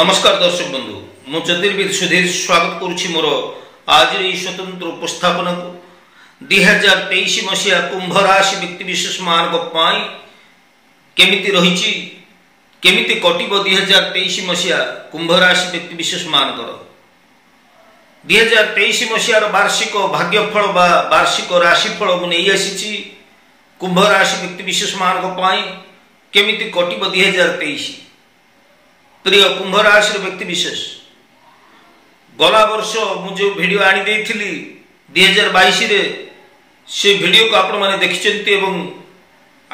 নমস্কার দর্শক বন্ধু মু জ্যোতির্বিদ সুধীর স্বাগত করছি মোর আজর এই স্বতন্ত্র উপস্থাপনাকু দুই হাজার তেইশ মশিয়া কুম্ভ রাশি ব্যক্তিবিশেষ মান কেমিতি রয়েছে কেমিতি কটিব দুই হাজার তেইশ মশিয়া কুম্ভ রাশি ব্যক্তিবিশেষ মানকর দুই হাজার তেইশ মশিয়ার বার্ষিক ভাগ্যফল বা বার্ষিক রাশিফল মু নেই আসিছি কুম্ভ রাশি ব্যক্তিবিশেষ মানক পাই কেমিতি কটিব দুই হাজার তেইশ প্রিয় কুম্ভ রাশির ব্যক্তি বিশেষ গলা বর্ষ ମୁଁ ଯେଉଁ ଭିଡ଼ିଓ ଆଣିଦେଇଥିଲି ଦୁଇ ହଜାର ବାଇଶରେ ସେ ଭିଡ଼ିଓକୁ ଆପଣମାନେ ଦେଖିଛନ୍ତି ଏବଂ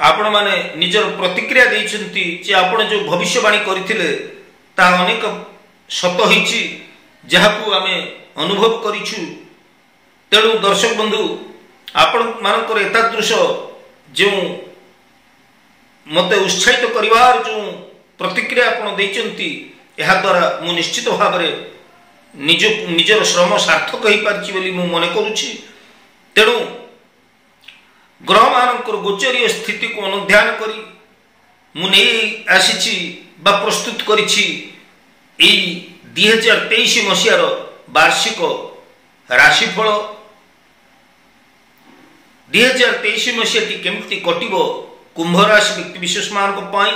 ଆପଣମାନେ ନିଜର ପ୍ରତିକ୍ରିୟା ଦେଇଛନ୍ତି ଯେ ଆପଣ ଯେଉଁ ଭବିଷ୍ୟବାଣୀ କରିଥିଲେ ତାହା ଅନେକ ସତ ହୋଇଛି ଯାହାକୁ ଆମେ ଅନୁଭବ କରିଛୁ ତେଣୁ ଦର୍ଶକ ବନ୍ଧୁ ଆପଣମାନଙ୍କର ଏତାଦୃଶ ଯେଉଁ ମୋତେ ଉତ୍ସାହିତ କରିବାର ଯେଉଁ ପ୍ରତିକ୍ରିୟା ଆପଣ ଦେଇଛନ୍ତି ଏହାଦ୍ୱାରା ମୁଁ ନିଶ୍ଚିତ ଭାବରେ ନିଜ ନିଜର ଶ୍ରମ ସାର୍ଥକ ହେଇପାରିଛି ବୋଲି ମୁଁ ମନେ କରୁଛି ତେଣୁ ଗ୍ରହମାନଙ୍କର ଗୋଚରୀୟ ସ୍ଥିତିକୁ ଅନୁଧ୍ୟାନ କରି ମୁଁ ନେଇ ଆସିଛି ବା ପ୍ରସ୍ତୁତ କରିଛି ଏଇ ଦୁଇ ହଜାର ତେଇଶ ମସିହାର ବାର୍ଷିକ ରାଶିଫଳ ଦୁଇ ହଜାର ତେଇଶ ମସିହାଟି କେମିତି କଟିବ କୁମ୍ଭ ରାଶି ବ୍ୟକ୍ତିବିଶେଷମାନଙ୍କ ପାଇଁ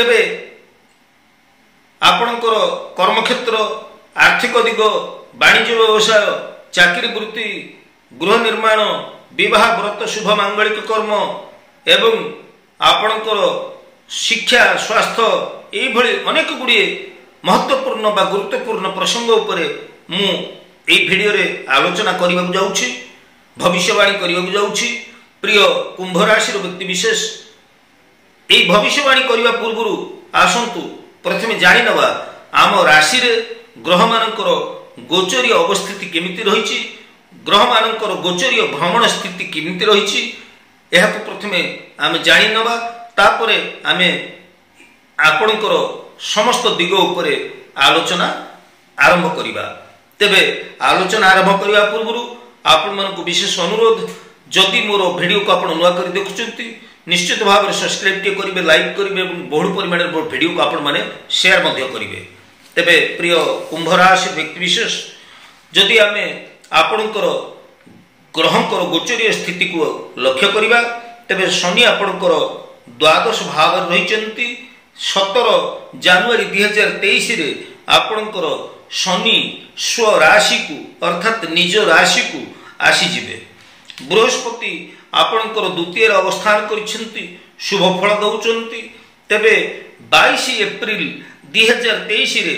ତେବେ ଆପଣଙ୍କର କର୍ମକ୍ଷେତ୍ର ଆର୍ଥିକ ଦିଗ ବାଣିଜ୍ୟ ବ୍ୟବସାୟ ଚାକିରି ବୃତ୍ତି ଗୃହ ନିର୍ମାଣ ବିବାହ ବ୍ରତ ଶୁଭ ମାଙ୍ଗଳିକ କର୍ମ ଏବଂ ଆପଣଙ୍କର ଶିକ୍ଷା ସ୍ୱାସ୍ଥ୍ୟ ଏଇଭଳି ଅନେକ ଗୁଡ଼ିଏ ମହତ୍ତ୍ୱପୂର୍ଣ୍ଣ ବା ଗୁରୁତ୍ୱପୂର୍ଣ୍ଣ ପ୍ରସଙ୍ଗ ଉପରେ ମୁଁ এই ভিডিওরে আলোচনা করা যাচ্ছি ভবিষ্যবাণী করা যাচ্ছি প্রিয় কুম্ভ রাশির ব্যক্তিবিশেষ এই ଭବିଷ୍ୟବାଣୀ କରିବା ପୂର୍ବରୁ ଆସନ୍ତୁ ପ୍ରଥମେ ଜାଣିନେବା ଆମ ରାଶିରେ ଗ୍ରହମାନଙ୍କର ଗୋଚରୀୟ ଅବସ୍ଥିତି କେମିତି ରହିଛି ଗ୍ରହମାନଙ୍କର ଗୋଚରୀୟ ଭ୍ରମଣ ସ୍ଥିତି କେମିତି ରହିଛି ଏହାକୁ ପ୍ରଥମେ ଆମେ ଜାଣିନେବା ତାପରେ ଆମେ ଆପଣଙ୍କର ସମସ୍ତ ଦିଗ ଉପରେ ଆଲୋଚନା ଆରମ୍ଭ କରିବା ତେବେ ଆଲୋଚନା ଆରମ୍ଭ କରିବା ପୂର୍ବରୁ ଆପଣମାନଙ୍କୁ ବିଶେଷ ଅନୁରୋଧ ଯଦି ମୋର ଭିଡ଼ିଓକୁ ଆପଣ ନୂଆ କରି ଦେଖୁଛନ୍ତି নিশ্চিত ভাবে টি করবে লাইক করবে এবং বহু পরিমাণের ভিডিওকে আপনার সেয়ার করবে তবে প্রিয় কুম্ভরাশি ব্যক্তিবিশেষ যদি আমি আপনার গ্রহকর গোচরীয় স্থিতি লক্ষ্য করা তবে শনি আপনার দ্বাদশ ভাব রয়েছেন সতের জানুয়ারি দুই হাজার তেইশে আপনার শনি স্বরাশি অর্থাৎ নিজ রাশি আসিযে বৃহস্পতি ଆପଣଙ୍କର ଦ୍ୱିତୀୟରେ ଅବସ୍ଥାନ କରିଛନ୍ତି ଶୁଭଫଳ ଦେଉଛନ୍ତି ତେବେ ବାଇଶ ଏପ୍ରିଲ ଦୁଇ ହଜାର ତେଇଶରେ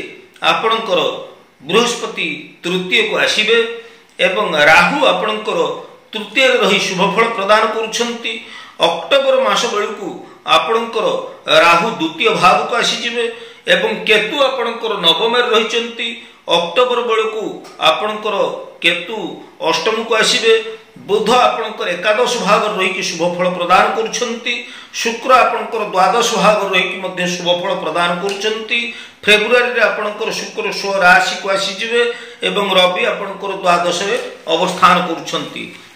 ଆପଣଙ୍କର ବୃହସ୍ପତି ତୃତୀୟକୁ ଆସିବେ ଏବଂ ରାହୁ ଆପଣଙ୍କର ତୃତୀୟରେ ରହି ଶୁଭଫଳ ପ୍ରଦାନ କରୁଛନ୍ତି ଅକ୍ଟୋବର ମାସ ବେଳକୁ ଆପଣଙ୍କର ରାହୁ ଦ୍ୱିତୀୟ ଭାବକୁ ଆସିଯିବେ ଏବଂ କେତୁ ଆପଣଙ୍କର ନବମରେ ରହିଛନ୍ତି ଅକ୍ଟୋବର ବେଳକୁ ଆପଣଙ୍କର କେତୁ ଅଷ୍ଟମକୁ ଆସିବେ বুধ আপনার একাদশ ভাগ রইকি শুভফল প্রদান করছেন শুক্র আপনার দ্বাদশ ভাগ রইকি মধ্যে শুভফল প্রদান করছেন ফেব্রুয়ারি আপনার শুক্র স্বরাশিকু আসিযে এবং রবি আপনার দ্বাদশে অবস্থান করছেন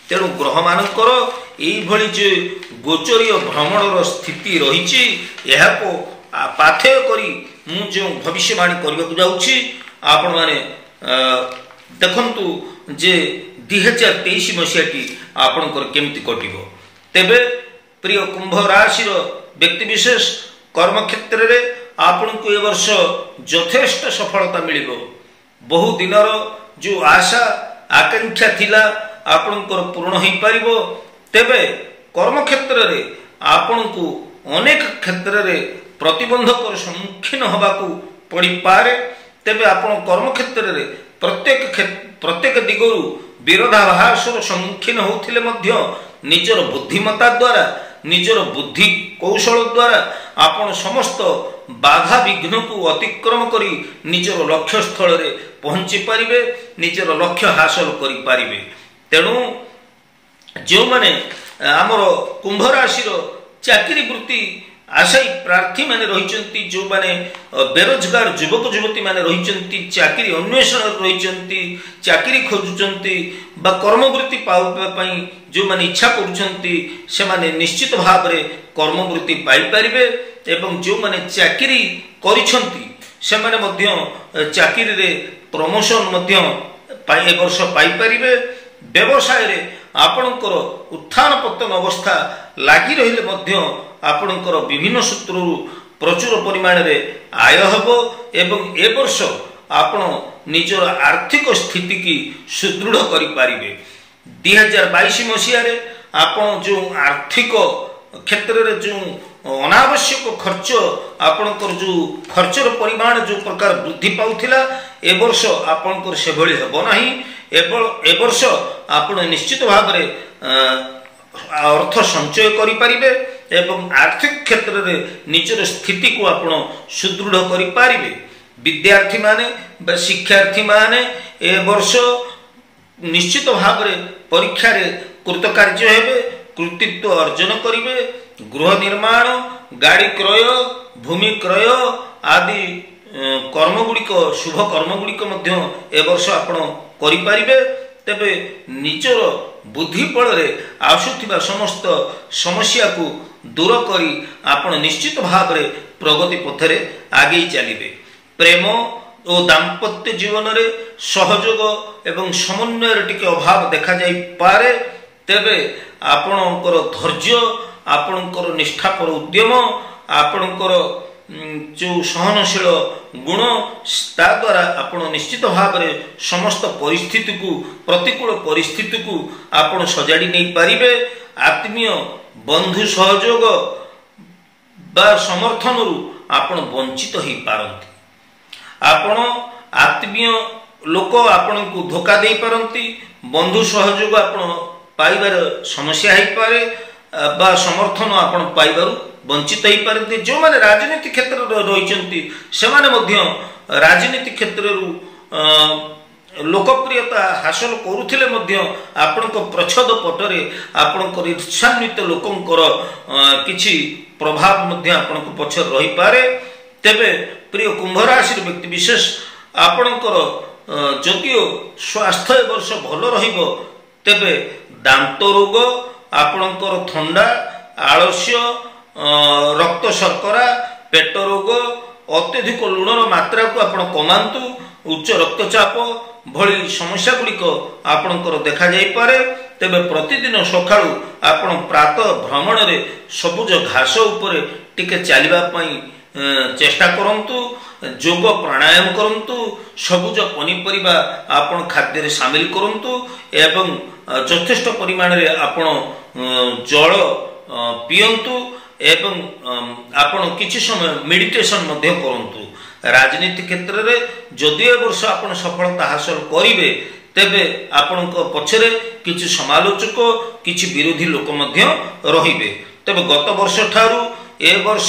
তেণু গ্রহ মানকর এইভাবে যে গোচরীয় ভ্রমণর স্থিতি রয়েছে এখন পাথেয় করে মু যে ভবিষ্যবাণী করা যাচ্ছি আপনার দেখুন যে ଦୁଇହଜାର ତେଇଶ ମସିହାଟି ଆପଣଙ୍କର କେମିତି କଟିବ ତେବେ ପ୍ରିୟ କୁମ୍ଭ ରାଶିର ବ୍ୟକ୍ତିବିଶେଷ କର୍ମକ୍ଷେତ୍ରରେ ଆପଣଙ୍କୁ ଏ ବର୍ଷ ଯଥେଷ୍ଟ ସଫଳତା ମିଳିବ ବହୁ ଦିନର ଯେଉଁ ଆଶା ଆକାଂକ୍ଷା ଥିଲା ଆପଣଙ୍କର ପୂରଣ ହୋଇପାରିବ ତେବେ କର୍ମକ୍ଷେତ୍ରରେ ଆପଣଙ୍କୁ ଅନେକ କ୍ଷେତ୍ରରେ ପ୍ରତିବନ୍ଧକର ସମ୍ମୁଖୀନ ହେବାକୁ ପଡ଼ିପାରେ ତେବେ ଆପଣ କର୍ମକ୍ଷେତ୍ରରେ ପ୍ରତ୍ୟେକ ପ୍ରତ୍ୟେକ ଦିଗରୁ ବିରୋଧାଭାସର ସମ୍ମୁଖୀନ ହେଉଥିଲେ ମଧ୍ୟ ନିଜର ବୁଦ୍ଧିମତା ଦ୍ୱାରା ନିଜର ବୁଦ୍ଧି କୌଶଳ ଦ୍ୱାରା ଆପଣ ସମସ୍ତ ବାଧା ବିଘ୍ନକୁ ଅତିକ୍ରମ କରି ନିଜର ଲକ୍ଷ୍ୟ ସ୍ଥଳରେ ପହଞ୍ଚି ପାରିବେ ନିଜର ଲକ୍ଷ୍ୟ ହାସଲ କରିପାରିବେ ତେଣୁ ଯେଉଁମାନେ ଆମର କୁମ୍ଭ ରାଶିର ଚାକିରି ବୃତ୍ତି আশায়ী প্রার্থী মানে রয়েছেন যে মানে, বেরোজগার যুবক যুবতী মানে রয়েছেন চাকরি অন্বেষণ রয়েছেন চাকরি খোঁজুচ্ছেন বা কর্মবৃত্তি পাওয়া যে মানে ইচ্ছা করছেন সে মানে নিশ্চিত ভাবে কর্মবৃত্তি পাইপারে এবং যে চাকরি করছেন সে চাকরি প্রমোশন এ এবর্ষ পাইপারে ব্যবসায় ଆପଣଙ୍କର ଉତ୍ଥାନ ପତନ ଅବସ୍ଥା ଲାଗି ରହିଲେ ମଧ୍ୟ ଆପଣଙ୍କର ବିଭିନ୍ନ ସୂତ୍ରରୁ ପ୍ରଚୁର ପରିମାଣରେ ଆୟ ହେବ ଏବଂ ଏ ବର୍ଷ ଆପଣ ନିଜର ଆର୍ଥିକ ସ୍ଥିତିକୁ ସୁଦୃଢ଼ କରିପାରିବେ ଦୁଇ ହଜାର ବାଇଶ ମସିହାରେ ଆପଣ ଯେଉଁ ଆର୍ଥିକ କ୍ଷେତ୍ରରେ ଯେଉଁ ଅନାବଶ୍ୟକ ଖର୍ଚ୍ଚ ଆପଣଙ୍କର ଯେଉଁ ଖର୍ଚ୍ଚର ପରିମାଣ ଯେଉଁ ପ୍ରକାର ବୃଦ୍ଧି ପାଉଥିଲା ଏ ବର୍ଷ ଆପଣଙ୍କର ସେଭଳି ହେବ ନାହିଁ ଏବଂ ଏ ବର୍ଷ ଆପଣ ନିଶ୍ଚିତ ଭାବରେ ଅର୍ଥ ସଞ୍ଚୟ କରିପାରିବେ ଏବଂ ଆର୍ଥିକ କ୍ଷେତ୍ରରେ ନିଜର ସ୍ଥିତିକୁ ଆପଣ ସୁଦୃଢ଼ କରିପାରିବେ ବିଦ୍ୟାର୍ଥୀମାନେ ବା ଶିକ୍ଷାର୍ଥୀମାନେ ଏ ବର୍ଷ ନିଶ୍ଚିତ ଭାବରେ ପରୀକ୍ଷାରେ କୃତକାର୍ଯ୍ୟ ହେବେ କୃତିତ୍ୱ ଅର୍ଜନ କରିବେ ଗୃହ ନିର୍ମାଣ ଗାଡ଼ି କ୍ରୟ ଭୂମି କ୍ରୟ ଆଦି କର୍ମଗୁଡ଼ିକ ଶୁଭ କର୍ମଗୁଡ଼ିକ ମଧ୍ୟ ଏ ବର୍ଷ ଆପଣ କରିପାରିବେ ତେବେ ନିଜର ବୁଦ୍ଧି ବଳରେ ଆସୁଥିବା ସମସ୍ତ ସମସ୍ୟାକୁ ଦୂର କରି ଆପଣ ନିଶ୍ଚିତ ଭାବରେ ପ୍ରଗତି ପଥରେ ଆଗେଇ ଚାଲିବେ ପ୍ରେମ ଓ ଦାମ୍ପତ୍ୟ ଜୀବନରେ ସହଯୋଗ ଏବଂ ସମନ୍ୱୟର ଟିକେ ଅଭାବ ଦେଖାଯାଇପାରେ ତେବେ ଆପଣଙ୍କର ଧୈର୍ଯ୍ୟ ଆପଣଙ୍କର ନିଷ୍ଠାପର ଉଦ୍ୟମ ଆପଣଙ୍କର ଯେଉଁ ସହନଶୀଳ ଗୁଣ ତା ଦ୍ୱାରା ଆପଣ ନିଶ୍ଚିତ ଭାବରେ ସମସ୍ତ ପରିସ୍ଥିତିକୁ ପ୍ରତିକୂଳ ପରିସ୍ଥିତିକୁ ଆପଣ ସଜାଡ଼ି ନେଇପାରିବେ ଆତ୍ମୀୟ ବନ୍ଧୁ ସହଯୋଗ ବା ସମର୍ଥନରୁ ଆପଣ ବଞ୍ଚିତ ହୋଇପାରନ୍ତି ଆପଣ ଆତ୍ମୀୟ ଲୋକ ଆପଣଙ୍କୁ ଧୋକା ଦେଇପାରନ୍ତି ବନ୍ଧୁ ସହଯୋଗ ଆପଣ ପାଇବାର ସମସ୍ୟା ହେଇପାରେ ବା ସମର୍ଥନ ଆପଣ ପାଇବାରୁ ବଞ୍ଚିତ ହେଇପାରନ୍ତି ଯେଉଁମାନେ ରାଜନୀତି କ୍ଷେତ୍ରରେ ରହିଛନ୍ତି ସେମାନେ ମଧ୍ୟ ରାଜନୀତି କ୍ଷେତ୍ରରୁ ଲୋକପ୍ରିୟତା ହାସଲ କରୁଥିଲେ ମଧ୍ୟ ଆପଣଙ୍କ ପ୍ରଚ୍ଛଦ ପଟରେ ଆପଣଙ୍କର ଇର୍ଷାନ୍ୱିତ ଲୋକଙ୍କର କିଛି ପ୍ରଭାବ ମଧ୍ୟ ଆପଣଙ୍କ ପଛରେ ରହିପାରେ ତେବେ ପ୍ରିୟ କୁମ୍ଭ ରାଶିର ବ୍ୟକ୍ତି ବିଶେଷ ଆପଣଙ୍କର ଯଦିଓ ସ୍ୱାସ୍ଥ୍ୟ ବର୍ଷ ଭଲ ରହିବ ତେବେ ଦାନ୍ତ ରୋଗ ଆପଣଙ୍କର ଥଣ୍ଡା ଆଳସ୍ୟ ରକ୍ତ ଶର୍କରା ପେଟ ରୋଗ ଅତ୍ୟଧିକ ଲୁଣର ମାତ୍ରାକୁ ଆପଣ କମାନ୍ତୁ ଉଚ୍ଚ ରକ୍ତଚାପ ଭଳି ସମସ୍ୟାଗୁଡ଼ିକ ଆପଣଙ୍କର ଦେଖାଯାଇପାରେ ତେବେ ପ୍ରତିଦିନ ସକାଳୁ ଆପଣ ପ୍ରାତଃ ଭ୍ରମଣରେ ସବୁଜ ଘାସ ଉପରେ ଟିକେ ଚାଲିବା ପାଇଁ ଚେଷ୍ଟା କରନ୍ତୁ যোগ প্রাণায়াম করন্তু সবুজ পনিপরিবা আপন খাদ্যের সামিল করন্তু এবং যথেষ্ট পরিমাণে আপন জল পিয়ন্তু ଏବଂ ଆପଣ କିଛି ସମୟ ମେଡ଼ିଟେସନ୍ ମଧ୍ୟ କରନ୍ତୁ ରାଜନୀତି କ୍ଷେତ୍ରରେ ଯଦିଓ ଏ ବର୍ଷ ଆପଣ ସଫଳତା ହାସଲ କରିବେ ତେବେ ଆପଣଙ୍କ ପଛରେ କିଛି ସମାଲୋଚକ କିଛି ବିରୋଧୀ ଲୋକ ମଧ୍ୟ ରହିବେ ତେବେ ଗତ ବର୍ଷ ଠାରୁ ଏ ବର୍ଷ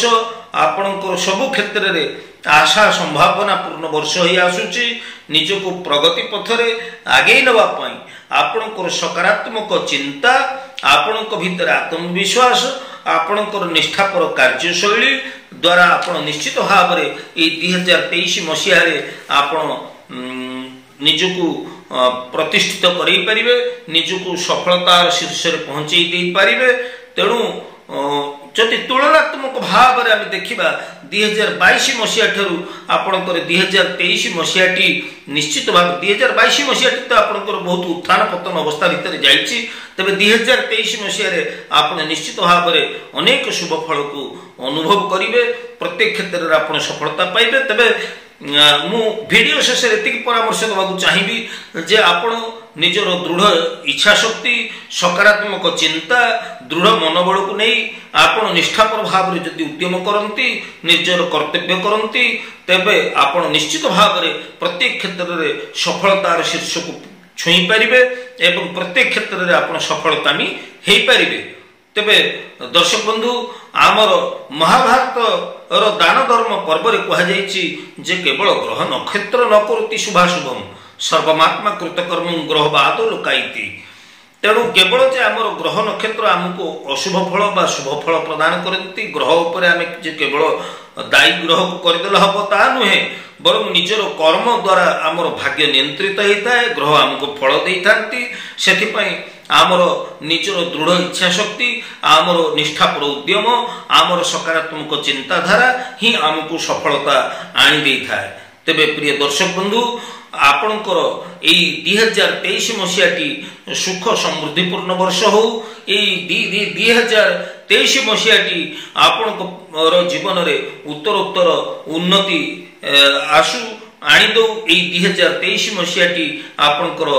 ଆପଣଙ୍କର ସବୁ କ୍ଷେତ୍ରରେ ଆଶା ସମ୍ଭାବନାପୂର୍ଣ୍ଣ ବର୍ଷ ହୋଇ ଆସୁଛି ନିଜକୁ ପ୍ରଗତି ପଥରେ ଆଗେଇ ନେବା ପାଇଁ ଆପଣଙ୍କର ସକାରାତ୍ମକ ଚିନ୍ତା ଆପଣଙ୍କ ଭିତରେ ଆତ୍ମବିଶ୍ୱାସ ଆପଣଙ୍କର ନିଷ୍ଠାପର କାର୍ଯ୍ୟଶୈଳୀ ଦ୍ୱାରା ଆପଣ ନିଶ୍ଚିତ ଭାବରେ ଏଇ ଦୁଇ ହଜାର ତେଇଶ ମସିହାରେ ଆପଣ ନିଜକୁ ପ୍ରତିଷ୍ଠିତ କରାଇ ପାରିବେ ନିଜକୁ ସଫଳତାର ଶୀର୍ଷରେ ପହଞ୍ଚାଇ ଦେଇପାରିବେ ତେଣୁ ଯଦି ତୁଳନାତ୍ମକ ଭାବରେ ଆମେ ଦେଖିବା ଦୁଇ ହଜାର ବାଇଶ ମସିହା ଠାରୁ ଆପଣଙ୍କର ଦୁଇ ହଜାର ତେଇଶ ମସିହାଟି ନିଶ୍ଚିତ ଭାବେ ଦୁଇ ହଜାର ବାଇଶ ମସିହାଟି ତ ଆପଣଙ୍କର ବହୁତ ଉତ୍ଥାନ ପତନ ଅବସ୍ଥା ଭିତରେ ଯାଇଛି ତେବେ ଦୁଇ ହଜାର ତେଇଶ ମସିହାରେ ଆପଣ ନିଶ୍ଚିତ ଭାବରେ ଅନେକ ଶୁଭଫଳକୁ ଅନୁଭବ କରିବେ ପ୍ରତ୍ୟେକ କ୍ଷେତ୍ରରେ ଆପଣ ସଫଳତା ପାଇବେ ତେବେ ମୁଁ ଭିଡ଼ିଓ ଶେଷରେ ଏତିକି ପରାମର୍ଶ ଦେବାକୁ ଚାହିଁବି ଯେ ଆପଣ ନିଜର ଦୃଢ଼ ଇଚ୍ଛାଶକ୍ତି ସକାରାତ୍ମକ ଚିନ୍ତା ଦୃଢ଼ ମନୋବଳକୁ ନେଇ ଆପଣ ନିଷ୍ଠାପର ଭାବରେ ଯଦି ଉଦ୍ୟମ କରନ୍ତି ନିଜର କର୍ତ୍ତବ୍ୟ କରନ୍ତି ତେବେ ଆପଣ ନିଶ୍ଚିତ ଭାବରେ ପ୍ରତ୍ୟେକ କ୍ଷେତ୍ରରେ ସଫଳତାର ଶୀର୍ଷକୁ ଛୁଇଁ ପାରିବେ ଏବଂ ପ୍ରତ୍ୟେକ କ୍ଷେତ୍ରରେ ଆପଣ ସଫଳତାମୀ ହେଇପାରିବେ ତେବେ ଦର୍ଶକ ବନ୍ଧୁ ଆମର ମହାଭାରତର ଦାନ ଧର୍ମ ପର୍ବରେ କୁହାଯାଇଛି ଯେ କେବଳ ଗ୍ରହ ନକ୍ଷତ୍ର ନ କରୁତି ଶୁଭାଶୁଭମ୍ ସର୍ବମାତ୍ମା କୃତକର୍ମ ଗ୍ରହବାଦ ଲୋକାଇତି ତେଣୁ କେବଳ ଯେ ଆମର ଗ୍ରହ ନକ୍ଷତ୍ର ଆମକୁ ଅଶୁଭ ଫଳ ବା ଶୁଭ ଫଳ ପ୍ରଦାନ କରନ୍ତି ଗ୍ରହ ଉପରେ ଆମେ ଯେ କେବଳ ଦାୟୀ ଗ୍ରହକୁ କରିଦେଲେ ହେବ ତାହା ନୁହେଁ ବରଂ ନିଜର କର୍ମ ଦ୍ୱାରା ଆମର ଭାଗ୍ୟ ନିୟନ୍ତ୍ରିତ ହେଇଥାଏ ଗ୍ରହ ଆମକୁ ଫଳ ଦେଇଥାନ୍ତି ସେଥିପାଇଁ ଆମର ନିଜର ଦୃଢ଼ ଇଚ୍ଛାଶକ୍ତି ଆମର ନିଷ୍ଠାପର ଉଦ୍ୟମ ଆମର ସକାରାତ୍ମକ ଚିନ୍ତାଧାରା ହିଁ ଆମକୁ ସଫଳତା ଆଣି ଦେଇଥାଏ ତେବେ ପ୍ରିୟ ଦର୍ଶକ ବନ୍ଧୁ ଆପଣଙ୍କର ଏଇ ଦୁଇ ହଜାର ତେଇଶ ମସିହାଟି ସୁଖ ସମୃଦ୍ଧିପୂର୍ଣ୍ଣ ବର୍ଷ ହଉ ଏଇ ଦୁଇ ହଜାର ତେଇଶ ମସିହାଟି ଆପଣଙ୍କର ଜୀବନରେ ଉତ୍ତରୋତ୍ତର ଉନ୍ନତି ଆସୁ ଆଣିଦେଉ ଏଇ ଦୁଇ ହଜାର ତେଇଶ ମସିହାଟି ଆପଣଙ୍କର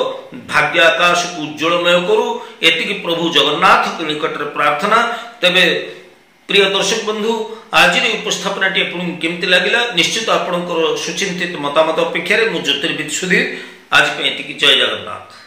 ଭାଗ୍ୟ ଆକାଶକୁ ଉଜ୍ଜଳମୟ କରୁ ଏତିକି ପ୍ରଭୁ ଜଗନ୍ନାଥଙ୍କ ନିକଟରେ ପ୍ରାର୍ଥନା ତେବେ প্রিয় দর্শক বন্ধু আজির উপস্থাপনাটি আপনার কেমতি লাগিলা নিশ্চিত আপনার সুচিন্তিত মতামত অপেক্ষায় মু জ্যোতির্বিদ সুধীর আজ এটি জয় জগন্নাথ